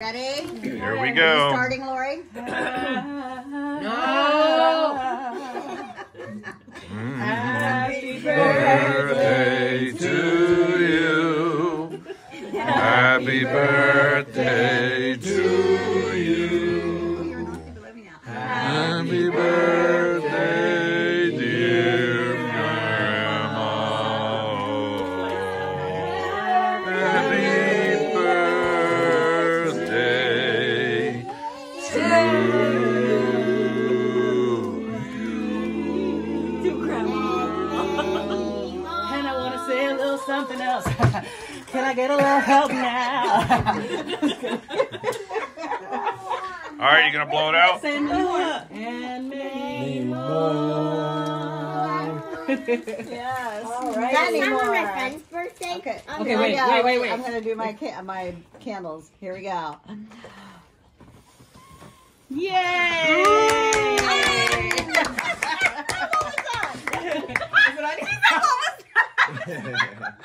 Ready? Here we Are you go. starting, Lori? No. Mm. Happy birthday to you. Happy birthday to you. You're not even living out. Happy birthday, say a little something else. Can I get a little help now? All right, you gonna blow it out? Say more. And many more. Yes. All right. That's Many not more. my friend's birthday. Okay. I'm Okay, wait, wait, wait, wait. I'm gonna do my ca- my candles. Here we go. Yay! Is it on?